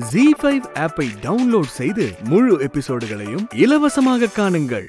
G five ஆப்பை download செய்து முழு எபிசோடுகளையும் இலவசமாக காணுங்கள்.